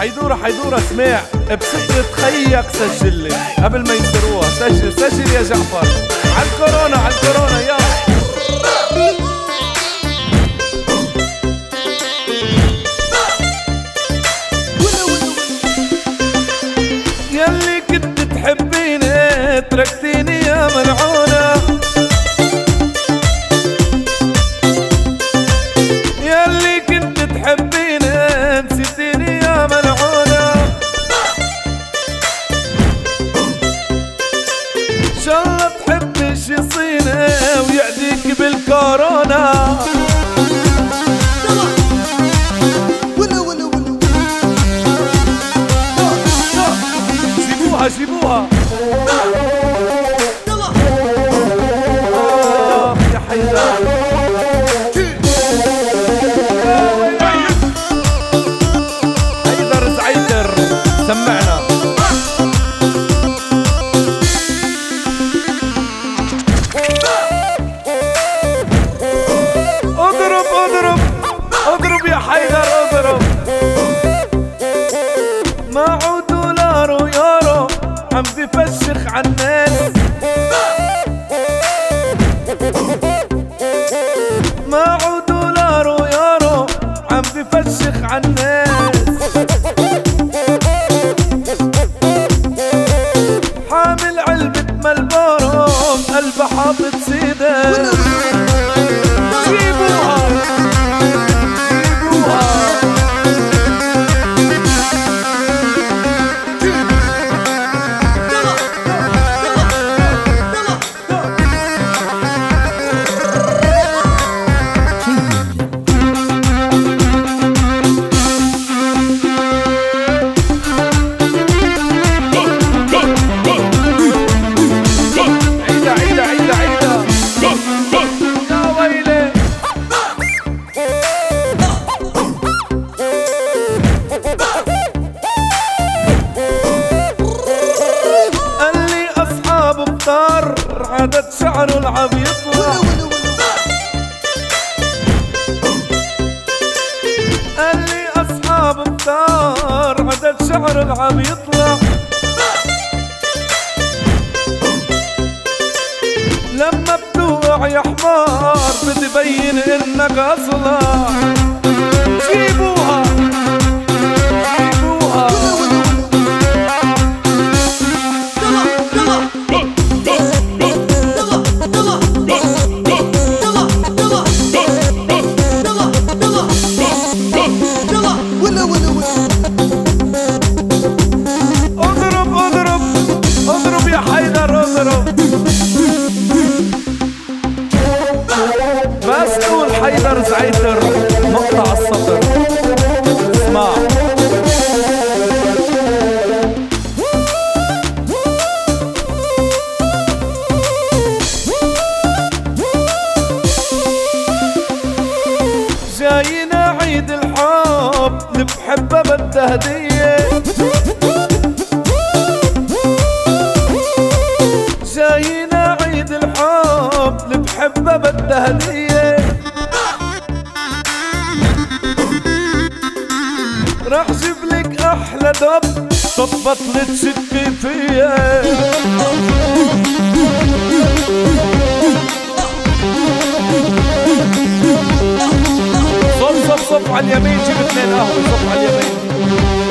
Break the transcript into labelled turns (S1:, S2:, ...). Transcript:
S1: حيدورة حيدورة سمع بسترة خيك سجل لي. قبل ما ينسروها سجل سجل يا جعفر. عالكورونا بالكورونا جيبوها جيبوها بفشخ عدد شعره العب يطلع. قال لي أصحاب بطار عدد شعره العب يطلع. لما بتوقع يا حمار بدي بين إنك أصلع. جيبوها حيدر زعيدر مقطع السطر اسمع. جاينا عيد الحب اللي بدها هديه جاينا عيد الحب اللي بحبها بدها هدية راح جيب لك أحلى دب طب بطلت فيا. صف صف صف على اليمين جيب اثنين قهوة صف على اليمين.